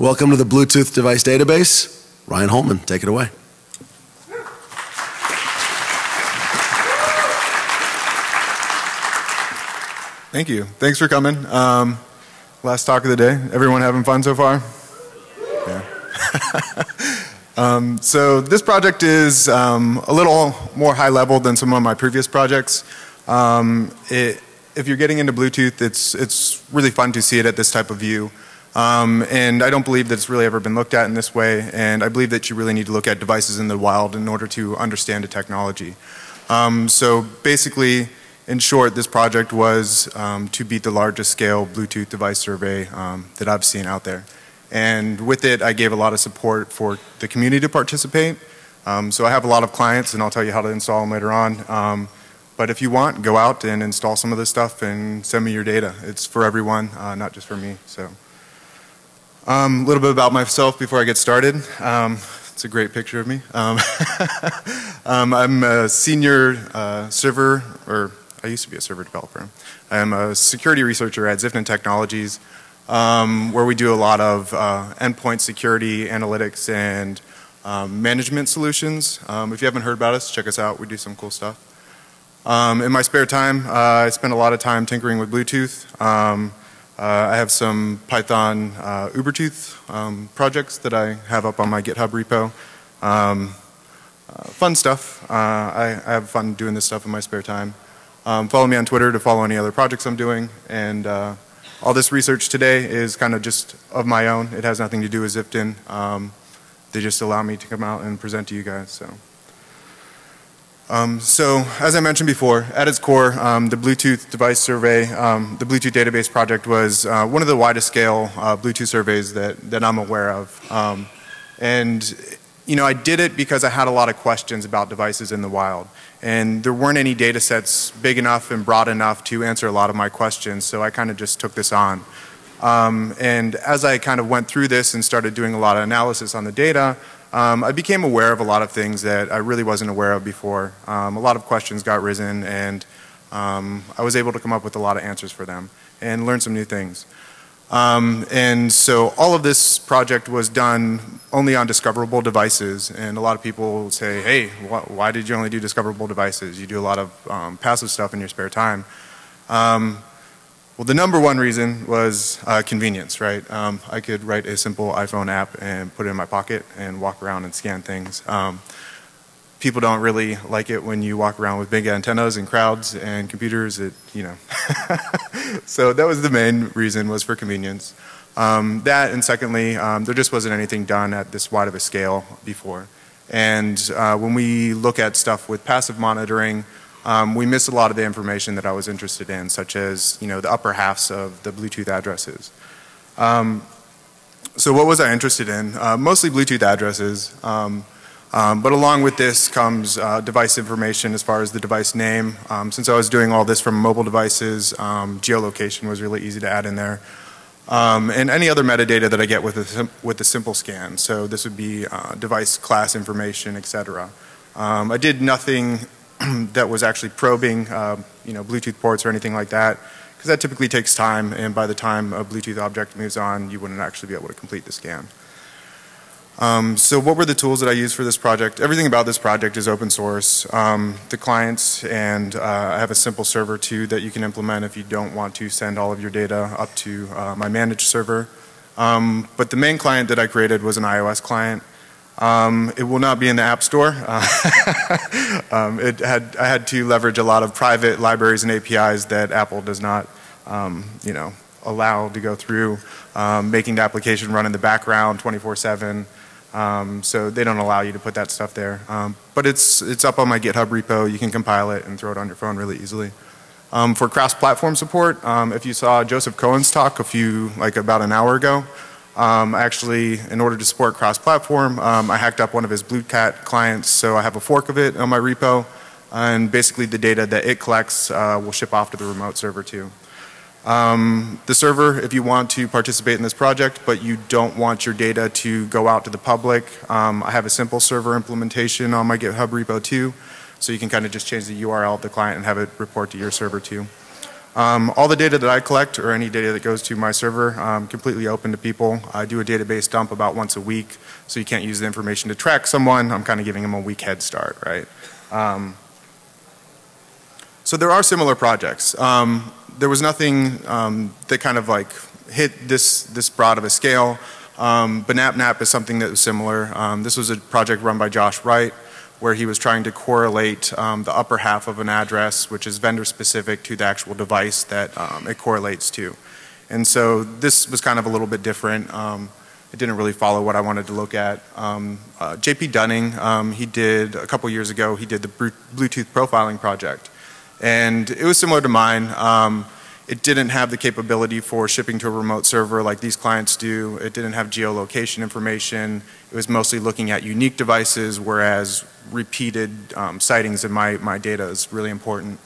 Welcome to the Bluetooth Device Database. Ryan Holeman, take it away. Thank you. Thanks for coming. Um, last talk of the day. Everyone having fun so far? Yeah. um, so this project is um, a little more high level than some of my previous projects. Um, it, if you're getting into Bluetooth, it's, it's really fun to see it at this type of view. Um, and I don't believe that it's really ever been looked at in this way. And I believe that you really need to look at devices in the wild in order to understand a technology. Um, so basically, in short, this project was um, to beat the largest scale Bluetooth device survey um, that I've seen out there. And with it, I gave a lot of support for the community to participate. Um, so I have a lot of clients, and I'll tell you how to install them later on. Um, but if you want, go out and install some of this stuff and send me your data. It's for everyone, uh, not just for me. So. Um, a little bit about myself before I get started. Um, it's a great picture of me. Um, um, I'm a senior uh, server, or I used to be a server developer. I'm a security researcher at Ziften Technologies, um, where we do a lot of uh, endpoint security, analytics, and um, management solutions. if you haven't heard about us, check us out. We do some cool stuff. in my spare time, uh, I spend a lot of time tinkering with Bluetooth. Uh, I have some Python uh, Ubertooth um, projects that I have up on my GitHub repo. Um, uh, fun stuff. Uh, I, I, have fun doing this stuff in my spare time. Um, follow me on Twitter to follow any other projects I'm doing. And all this research today is kind of just of my own. It has nothing to do with Ziften. Um, they just allow me to come out and present to you guys. So. Um, so as I mentioned before, at its core, um, the Bluetooth device survey, um, the Bluetooth database project was uh, one of the widest scale uh, Bluetooth surveys that, that I'm aware of. Um, and you know, I did it because I had a lot of questions about devices in the wild. And there weren't any data sets big enough and broad enough to answer a lot of my questions, so I kind of just took this on. Um, and as I kind of went through this and started doing a lot of analysis on the data, um, I became aware of a lot of things that I really wasn't aware of before. Um, a lot of questions got risen and um, I was able to come up with a lot of answers for them and learn some new things. Um, and so all of this project was done only on discoverable devices and a lot of people say, hey, wh why did you only do discoverable devices? You do a lot of um, passive stuff in your spare time. Well, the number one reason was uh, convenience, right? Um, I could write a simple iPhone app and put it in my pocket and walk around and scan things. Um, people don't really like it when you walk around with big antennas and crowds and computers. It, you know. so that was the main reason was for convenience. Um, that and secondly, um, there just wasn't anything done at this wide of a scale before. And uh, when we look at stuff with passive monitoring, um, we missed a lot of the information that I was interested in, such as you know the upper halves of the Bluetooth addresses. Um, so what was I interested in? Uh, mostly Bluetooth addresses, um, um but along with this comes uh, device information as far as the device name. Um, since I was doing all this from mobile devices, um, geolocation was really easy to add in there. and any other metadata that I get with a, with a simple scan. So this would be uh, device class information, etc. I did nothing that was actually probing, uh, you know, Bluetooth ports or anything like that, because that typically takes time, and by the time a Bluetooth object moves on, you wouldn't actually be able to complete the scan. Um, so what were the tools that I used for this project? Everything about this project is open source. Um, the clients and uh, I have a simple server too that you can implement if you don't want to send all of your data up to uh, my managed server. Um, but the main client that I created was an iOS client. Um, it will not be in the App Store. Uh, um, it had, I had to leverage a lot of private libraries and APIs that Apple does not, um, you know, allow to go through, um, making the application run in the background 24/7. Um, so they don't allow you to put that stuff there. Um, but it's it's up on my GitHub repo. You can compile it and throw it on your phone really easily. for cross-platform support, if you saw Joseph Cohen's talk a few like about an hour ago. Um, actually, in order to support cross-platform, um, I hacked up one of his Blucat clients, so I have a fork of it on my repo, and basically the data that it collects uh, will ship off to the remote server too. Um, the server, if you want to participate in this project, but you don't want your data to go out to the public, um, I have a simple server implementation on my GitHub repo too, so you can kind of just change the URL of the client and have it report to your server too. Um, all the data that I collect or any data that goes to my server, um, completely open to people. I do a database dump about once a week, so you can't use the information to track someone. I'm kind of giving them a week head start, right? Um, so there are similar projects. Um, there was nothing um, that kind of like hit this, this broad of a scale. Um, but NapNap -Nap is something that was similar. This was a project run by Josh Wright where he was trying to correlate um, the upper half of an address, which is vendor specific, to the actual device that um, it correlates to. And so this was kind of a little bit different. Um, it didn't really follow what I wanted to look at. Um, uh, JP Dunning, um, he did a couple years ago, he did the Bluetooth profiling project. And it was similar to mine. Um, it didn't have the capability for shipping to a remote server like these clients do. It didn't have geolocation information. It was mostly looking at unique devices, whereas repeated um, sightings in my, my data is really important.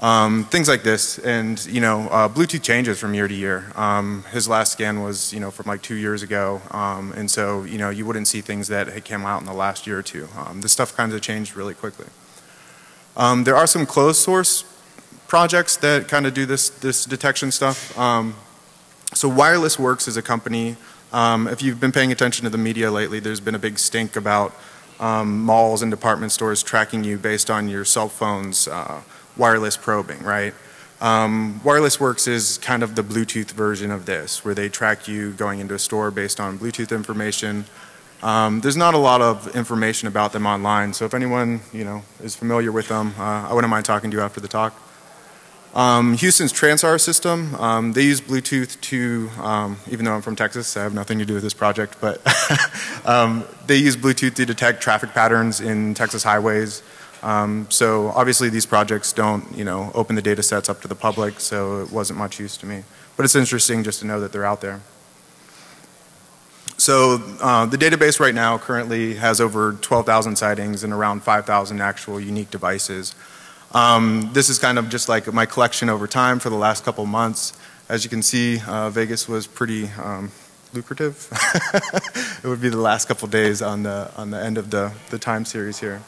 Um, things like this, and you know, uh, Bluetooth changes from year to year. Um, his last scan was, you know, from like two years ago, um, and so you know, you wouldn't see things that had come out in the last year or two. Um, this stuff kind of changed really quickly. Um, there are some closed source projects that kind of do this, this detection stuff. Um, so Wireless Works is a company. Um, if you've been paying attention to the media lately, there's been a big stink about um, malls and department stores tracking you based on your cell phone's uh, wireless probing, right? Um, Wireless Works is kind of the Bluetooth version of this, where they track you going into a store based on Bluetooth information. Um, there's not a lot of information about them online, so if anyone you know is familiar with them, uh, I wouldn't mind talking to you after the talk. Um, Houston's TranStar system, um, they use Bluetooth to, um, even though I'm from Texas, I have nothing to do with this project, but um, they use Bluetooth to detect traffic patterns in Texas highways. Um, so obviously these projects don't, you know, open the data sets up to the public, so it wasn't much use to me. But it's interesting just to know that they're out there. So uh, the database right now currently has over 12,000 sightings and around 5,000 actual unique devices. Um, this is kind of just like my collection over time for the last couple months. As you can see, uh, Vegas was pretty um, lucrative. it would be the last couple days on the, on the end of the, the time series here.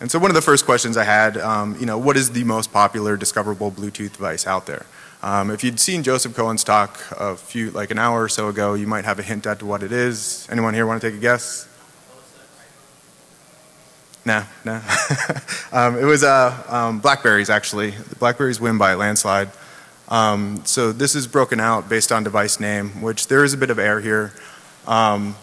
And so one of the first questions I had, um, you know, what is the most popular discoverable Bluetooth device out there? Um, if you'd seen Joseph Cohen's talk a few, like an hour or so ago, you might have a hint at what it is. Anyone here want to take a guess? No, no. um, it was uh, um, Blackberries actually. Blackberries win by a landslide. Um, so this is broken out based on device name, which there is a bit of error here. Um,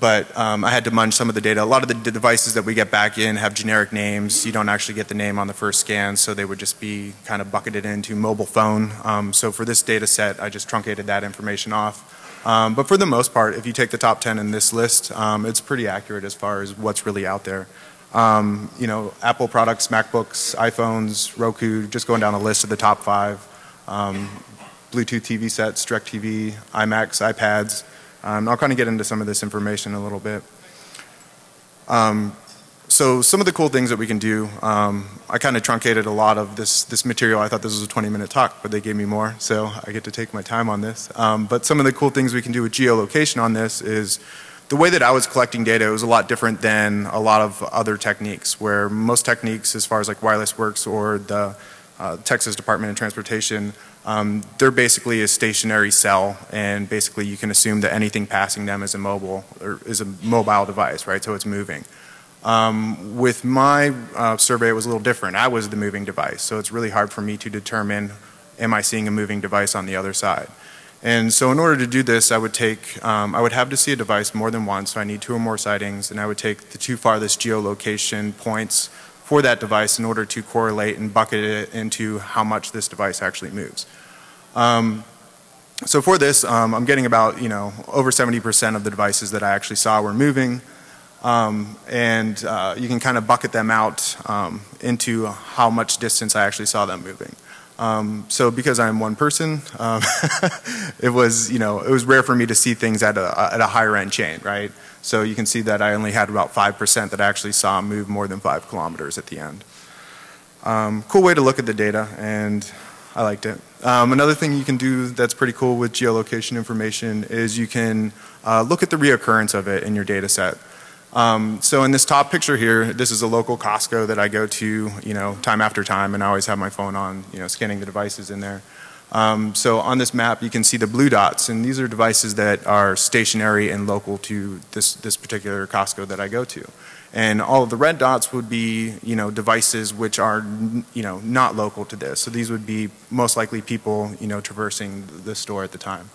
but um, I had to munch some of the data. A lot of the devices that we get back in have generic names. You don't actually get the name on the first scan, so they would just be kind of bucketed into mobile phone. Um, so for this data set, I just truncated that information off. but for the most part, if you take the top 10 in this list, it's pretty accurate as far as what's really out there. Um, you know, Apple products, MacBooks, iPhones, Roku, just going down a list of the top five. Um, Bluetooth TV sets, DirecTV, iMacs, iPads. Um, I'll kind of get into some of this information a little bit. Um, so some of the cool things that we can do, um, I kind of truncated a lot of this, this material. I thought this was a 20 minute talk, but they gave me more, so I get to take my time on this. Um, but some of the cool things we can do with geolocation on this is the way that I was collecting data was a lot different than a lot of other techniques, where most techniques, as far as like Wireless Works or the uh, Texas Department of Transportation, um, they're basically a stationary cell, and basically you can assume that anything passing them is a mobile or is a mobile device, right? So it's moving. Um, with my uh, survey, it was a little different. I was the moving device, so it's really hard for me to determine am I seeing a moving device on the other side. And so in order to do this, I would take, um, I would have to see a device more than once, so I need two or more sightings, and I would take the two farthest geolocation points for that device in order to correlate and bucket it into how much this device actually moves. Um, so for this, um, I'm getting about, you know, over 70% of the devices that I actually saw were moving. Um, and uh, you can kind of bucket them out um, into how much distance I actually saw them moving. Um, so because I'm one person, um, it was you know it was rare for me to see things at a at a higher end chain, right? So you can see that I only had about five percent that I actually saw move more than five kilometers at the end. Um, cool way to look at the data, and I liked it. Um, another thing you can do that's pretty cool with geolocation information is you can uh, look at the reoccurrence of it in your data set. Um, so in this top picture here, this is a local Costco that I go to, you know, time after time, and I always have my phone on, you know, scanning the devices in there. Um, so on this map, you can see the blue dots, and these are devices that are stationary and local to this, this particular Costco that I go to. And all of the red dots would be, you know, devices which are, you know, not local to this. So these would be most likely people, you know, traversing the store at the time.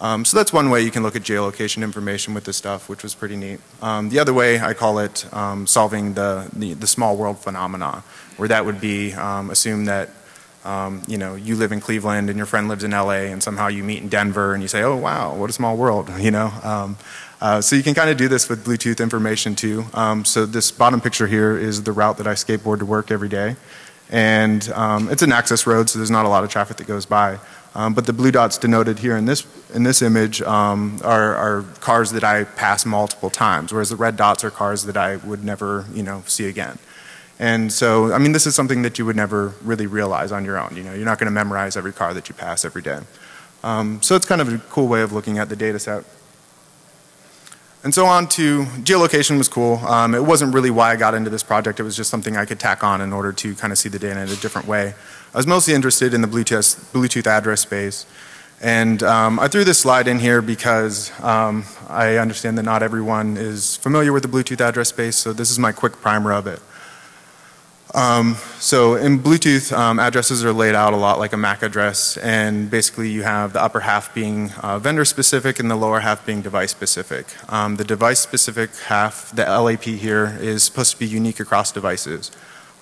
Um, so that's one way you can look at geolocation information with this stuff, which was pretty neat. Um, the other way, I call it um, solving the, the, the, small world phenomena, where that would be um, assume that um, you know you live in Cleveland and your friend lives in LA, and somehow you meet in Denver, and you say, oh wow, what a small world, you know. Uh, so you can kind of do this with Bluetooth information too. so this bottom picture here is the route that I skateboard to work every day, and it's an access road, so there's not a lot of traffic that goes by. Um, but the blue dots denoted here in this, in this image um, are, are, cars that I pass multiple times, whereas the red dots are cars that I would never you know, see again. And so, I mean, this is something that you would never really realize on your own. You know, you're not going to memorize every car that you pass every day. Um, so it's kind of a cool way of looking at the data set. And so on to geolocation was cool. Um, it wasn't really why I got into this project. It was just something I could tack on in order to kind of see the data in a different way. I was mostly interested in the Bluetooth, Bluetooth address space. And um, I threw this slide in here because um, I understand that not everyone is familiar with the Bluetooth address space, so this is my quick primer of it. Um, so in Bluetooth, um, addresses are laid out a lot like a MAC address, and basically you have the upper half being uh, vendor specific and the lower half being device specific. Um, the device specific half, the LAP here, is supposed to be unique across devices.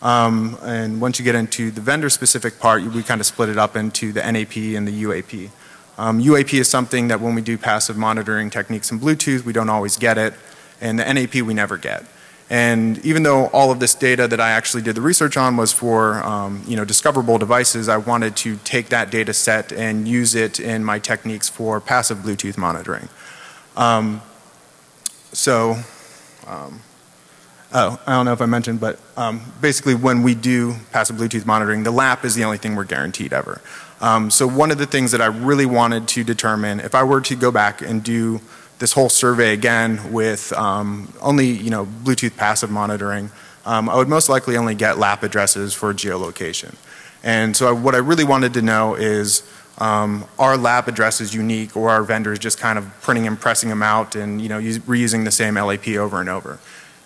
Um, and once you get into the vendor specific part, we kind of split it up into the NAP and the UAP. Um, UAP is something that when we do passive monitoring techniques in Bluetooth, we don't always get it, and the NAP we never get. And even though all of this data that I actually did the research on was for um, you know, discoverable devices, I wanted to take that data set and use it in my techniques for passive Bluetooth monitoring. Um, so um, Oh, I don't know if I mentioned, but um, basically when we do passive Bluetooth monitoring, the LAP is the only thing we're guaranteed ever. Um, so one of the things that I really wanted to determine, if I were to go back and do this whole survey again with um, only you know Bluetooth passive monitoring, um, I would most likely only get LAP addresses for geolocation. And so I, what I really wanted to know is um, are LAP addresses unique or are vendors just kind of printing and pressing them out and you know use, reusing the same LAP over and over?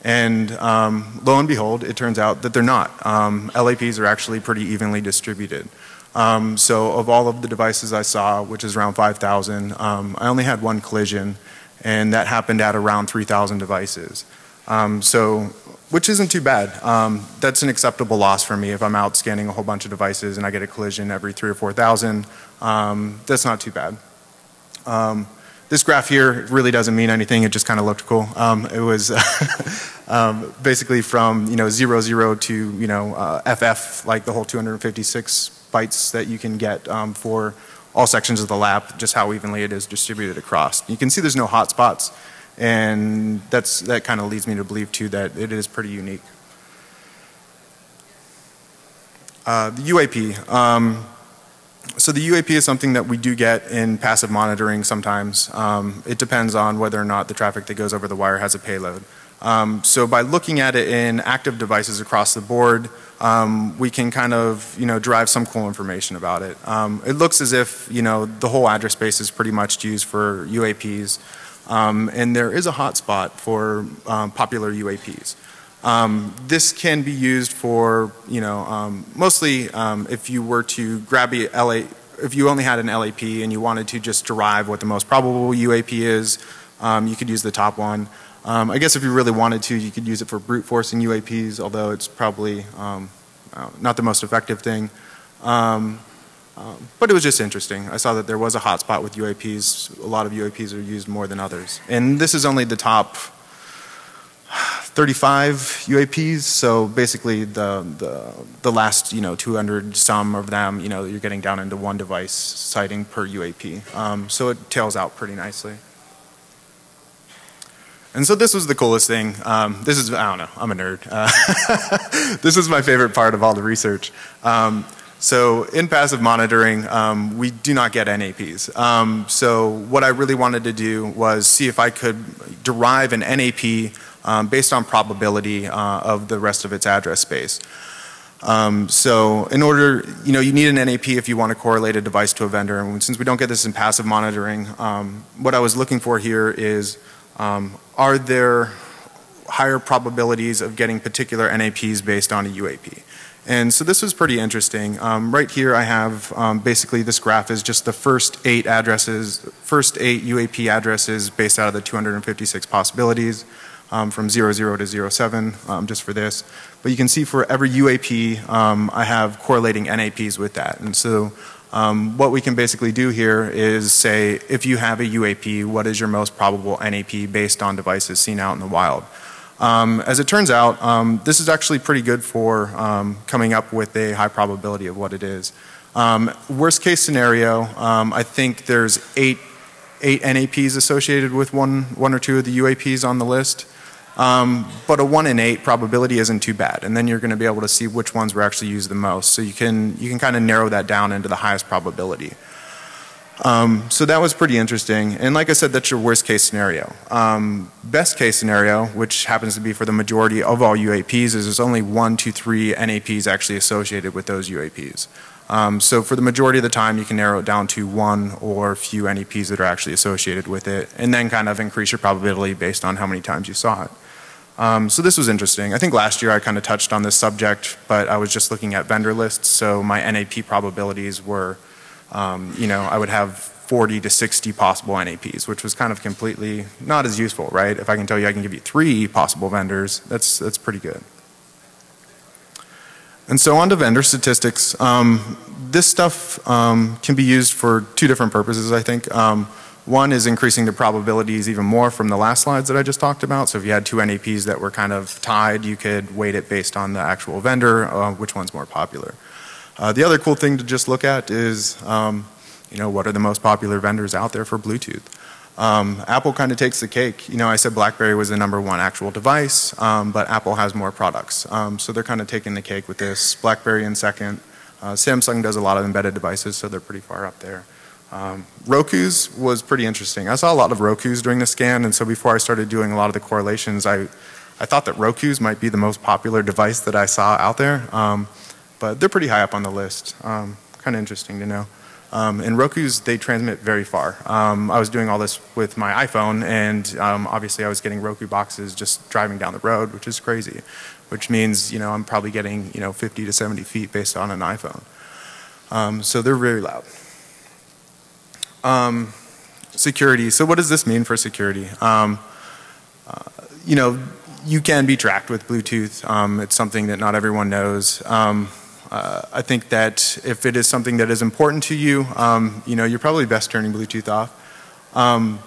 And um, lo and behold, it turns out that they're not. Um, LAPs are actually pretty evenly distributed. Um, so of all of the devices I saw, which is around 5,000, um, I only had one collision, and that happened at around 3,000 devices. Um, so, which isn't too bad. Um, that's an acceptable loss for me if I'm out scanning a whole bunch of devices and I get a collision every three or 4,000. that's not too bad. This graph here really doesn't mean anything. It just kind of looked cool. Um, it was um, basically from you know zero zero to you know uh, FF, like the whole 256 bytes that you can get um, for all sections of the lap, just how evenly it is distributed across. You can see there's no hot spots, and that's that kind of leads me to believe too that it is pretty unique. Uh, the UAP. Um, so the UAP is something that we do get in passive monitoring sometimes. Um, it depends on whether or not the traffic that goes over the wire has a payload. Um, so by looking at it in active devices across the board, um, we can kind of you know derive some cool information about it. Um, it looks as if you know the whole address space is pretty much used for UAPs, um, and there is a hotspot for um, popular UAPs. Um, this can be used for, you know, mostly if you were to grab a LA, if you only had an LAP and you wanted to just derive what the most probable UAP is, you could use the top one. Um, I guess if you really wanted to, you could use it for brute forcing UAPs, although it's probably um, uh, not the most effective thing. but it was just interesting. I saw that there was a hotspot with UAPs. A lot of UAPs are used more than others. And this is only the top 35 UAPs. So basically, the, the, the last you know 200 some of them, you know, you're getting down into one device sighting per UAP. Um, so it tails out pretty nicely. And so this was the coolest thing. Um, this is, I don't know, I'm a nerd. Uh, this is my favorite part of all the research. Um, So in passive monitoring, um, we do not get NAPs. Um, so what I really wanted to do was see if I could derive an NAP um, based on probability uh, of the rest of its address space. Um, so in order, you know, you need an NAP if you want to correlate a device to a vendor. And since we don't get this in passive monitoring, um, what I was looking for here is um, are there higher probabilities of getting particular NAPs based on a UAP? And so this was pretty interesting. Um, right here I have um, basically this graph is just the first eight addresses, first eight UAP addresses based out of the 256 possibilities um, from 00 to 07 um, just for this. But you can see for every UAP um, I have correlating NAPs with that. And so um, what we can basically do here is say if you have a UAP, what is your most probable NAP based on devices seen out in the wild? Um, as it turns out, um, this is actually pretty good for um, coming up with a high probability of what it is. Um, worst case scenario, um, I think there's eight, eight NAPs associated with one, one or two of the UAPs on the list. Um, but a one in eight probability isn't too bad, and then you're going to be able to see which ones were actually used the most. So you can you can kind of narrow that down into the highest probability. Um, so that was pretty interesting. And like I said, that's your worst case scenario. Um, best case scenario, which happens to be for the majority of all UAPs, is there's only one, two, three NAPs actually associated with those UAPs. Um, so for the majority of the time, you can narrow it down to one or few NAPs that are actually associated with it, and then kind of increase your probability based on how many times you saw it. Um, so this was interesting. I think last year I kind of touched on this subject, but I was just looking at vendor lists, so my NAP probabilities were um, you know, I would have 40 to 60 possible NAPs, which was kind of completely not as useful, right? If I can tell you I can give you three possible vendors, that's, that's pretty good. And so on to vendor statistics. Um, this stuff um, can be used for two different purposes, I think. One is increasing the probabilities even more from the last slides that I just talked about. So if you had two NAPs that were kind of tied, you could weight it based on the actual vendor, uh, which one's more popular. Uh, the other cool thing to just look at is, um, you know, what are the most popular vendors out there for Bluetooth? Um, Apple kind of takes the cake. You know, I said BlackBerry was the number one actual device, um, but Apple has more products. Um, so they're kind of taking the cake with this. BlackBerry in second. Uh, Samsung does a lot of embedded devices, so they're pretty far up there. Um, Roku's was pretty interesting. I saw a lot of Roku's during the scan, and so before I started doing a lot of the correlations, I, I thought that Roku's might be the most popular device that I saw out there. Um, but they're pretty high up on the list. Um, kind of interesting to know. Um, and Roku's, they transmit very far. Um, I was doing all this with my iPhone, and um, obviously I was getting Roku boxes just driving down the road, which is crazy. Which means, you know, I'm probably getting, you know, 50 to 70 feet based on an iPhone. So they're very loud. Um, security. So what does this mean for security? Uh, you know, you can be tracked with Bluetooth. it's something that not everyone knows. Uh, I think that if it is something that is important to you, um, you know, you're probably best turning Bluetooth off. Um,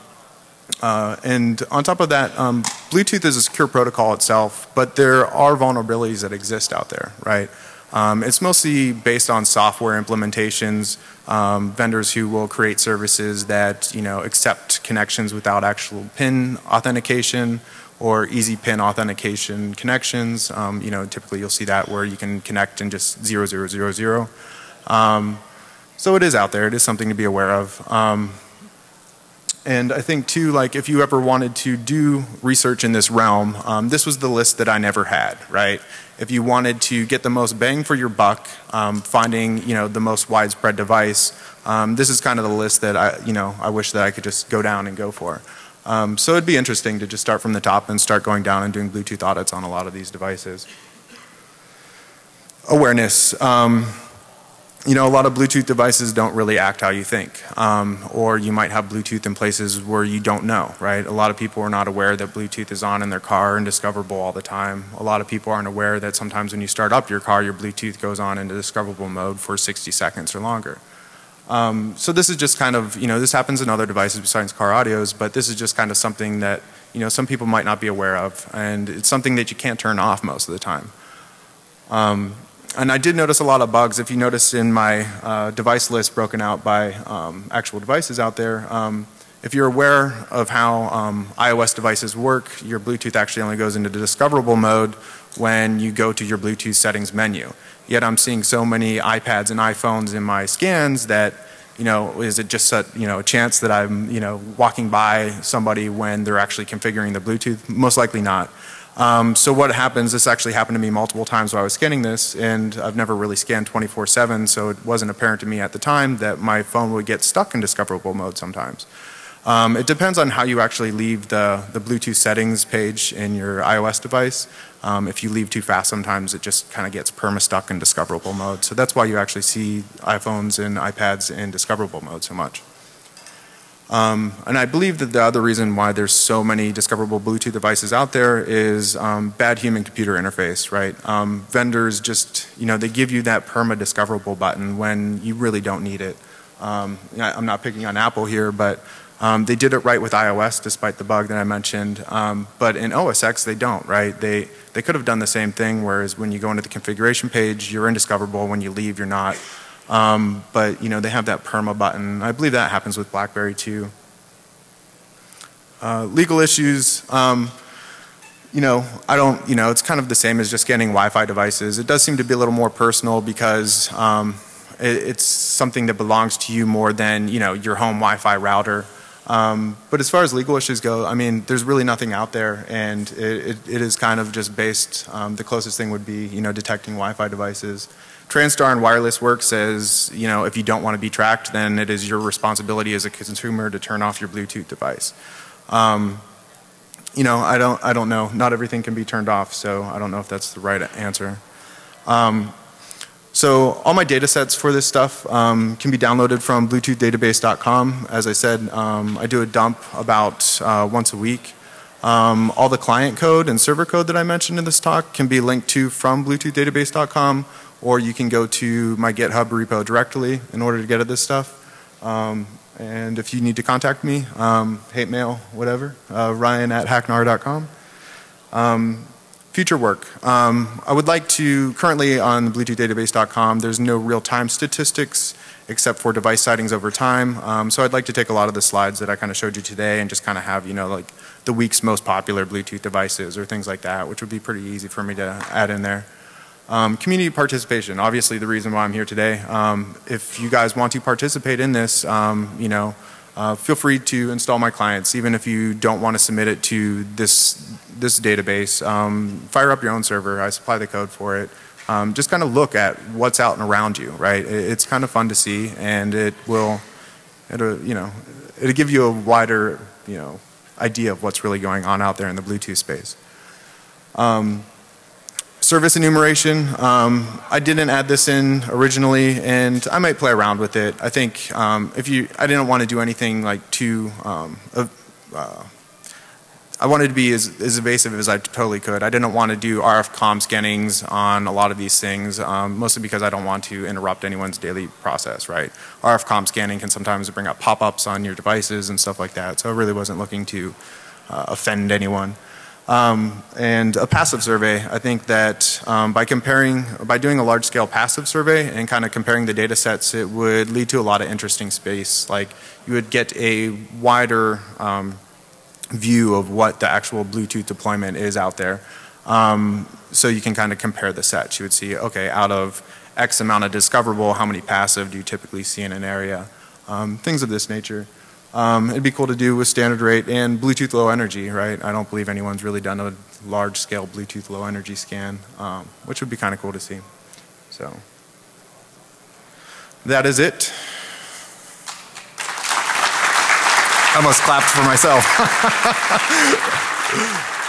uh, and on top of that, um, Bluetooth is a secure protocol itself, but there are vulnerabilities that exist out there, right? Um, it's mostly based on software implementations, um, vendors who will create services that you know accept connections without actual PIN authentication, or easy pin authentication connections. Um, you know, typically you'll see that where you can connect in just 0000. Um, so it is out there. It is something to be aware of. Um, and I think too, like if you ever wanted to do research in this realm, um, this was the list that I never had, right? If you wanted to get the most bang for your buck, um, finding you know the most widespread device, um, this is kind of the list that I you know I wish that I could just go down and go for. Um, so it'd be interesting to just start from the top and start going down and doing Bluetooth audits on a lot of these devices. Awareness. You know, a lot of Bluetooth devices don't really act how you think. Um, or you might have Bluetooth in places where you don't know, right? A lot of people are not aware that Bluetooth is on in their car and discoverable all the time. A lot of people aren't aware that sometimes when you start up your car, your Bluetooth goes on into discoverable mode for 60 seconds or longer. Um, so this is just kind of, you know, this happens in other devices besides car audios, but this is just kind of something that, you know, some people might not be aware of, and it's something that you can't turn off most of the time. Um, and I did notice a lot of bugs. If you notice in my uh, device list broken out by um, actual devices out there, um, if you're aware of how um, iOS devices work, your Bluetooth actually only goes into discoverable mode when you go to your Bluetooth settings menu. Yet I'm seeing so many iPads and iPhones in my scans that you know, is it just a, you know, a chance that I'm, you know, walking by somebody when they're actually configuring the Bluetooth? Most likely not. Um, so what happens, this actually happened to me multiple times while I was scanning this, and I've never really scanned 24-7, so it wasn't apparent to me at the time that my phone would get stuck in discoverable mode sometimes. Um, it depends on how you actually leave the, the Bluetooth settings page in your iOS device. Um, if you leave too fast sometimes it just kind of gets perma-stuck in discoverable mode. So that's why you actually see iPhones and iPads in discoverable mode so much. Um, and I believe that the other reason why there's so many discoverable Bluetooth devices out there is um, bad human computer interface, right? Um, vendors just, you know, they give you that perma discoverable button when you really don't need it. Um, I, I'm not picking on Apple here, but um, they did it right with iOS despite the bug that I mentioned, um, but in OS X they don't, right? They, they could have done the same thing, whereas when you go into the configuration page, you're indiscoverable. When you leave, you're not. Um, but you know, they have that perma button. I believe that happens with BlackBerry too. Uh, legal issues, um, you know, I don't, you know, it's kind of the same as just getting Wi-Fi devices. It does seem to be a little more personal because um, it, it's something that belongs to you more than, you know, your home Wi-Fi router. Um, but as far as legal issues go, I mean, there's really nothing out there, and it, it, it is kind of just based. Um, the closest thing would be, you know, detecting Wi-Fi devices. Transtar and Wireless Work says, you know, if you don't want to be tracked, then it is your responsibility as a consumer to turn off your Bluetooth device. Um, you know, I don't, I don't know. Not everything can be turned off, so I don't know if that's the right answer. Um, so all my data sets for this stuff um, can be downloaded from bluetoothdatabase.com. As I said, um, I do a dump about uh, once a week. Um, all the client code and server code that I mentioned in this talk can be linked to from bluetoothdatabase.com or you can go to my GitHub repo directly in order to get at this stuff. Um, and if you need to contact me, um, hate mail, whatever, uh, ryan at hackgnar.com. Um, future work. Um, I would like to, currently on bluetoothdatabase.com, there's no real-time statistics except for device sightings over time. Um, so I'd like to take a lot of the slides that I kind of showed you today and just kind of have, you know, like the week's most popular Bluetooth devices or things like that, which would be pretty easy for me to add in there. Um, community participation, obviously the reason why I'm here today. Um, if you guys want to participate in this, um, you know, uh, feel free to install my clients, even if you don't want to submit it to this, this database. Um, fire up your own server. I supply the code for it. Um, just kind of look at what's out and around you, right? It, it's kind of fun to see, and it will, it'll, you know, it'll give you a wider, you know, idea of what's really going on out there in the Bluetooth space. Um, service enumeration, um, I didn't add this in originally and I might play around with it. I think um, if you, I didn't want to do anything like too, um, uh, I wanted to be as, as evasive as I totally could. I didn't want to do RFCOMM scannings on a lot of these things, um, mostly because I don't want to interrupt anyone's daily process, right? RFCOMM scanning can sometimes bring up pop-ups on your devices and stuff like that, so I really wasn't looking to uh, offend anyone. Um, and a passive survey, I think that um, by comparing, by doing a large scale passive survey and kind of comparing the data sets, it would lead to a lot of interesting space. Like you would get a wider um, view of what the actual Bluetooth deployment is out there. Um, so you can kind of compare the sets. You would see, okay, out of X amount of discoverable, how many passive do you typically see in an area? Um, things of this nature. Um, it'd be cool to do with standard rate and Bluetooth low energy, right? I don't believe anyone's really done a large scale Bluetooth low energy scan, um, which would be kind of cool to see. So that is it. I almost clapped for myself.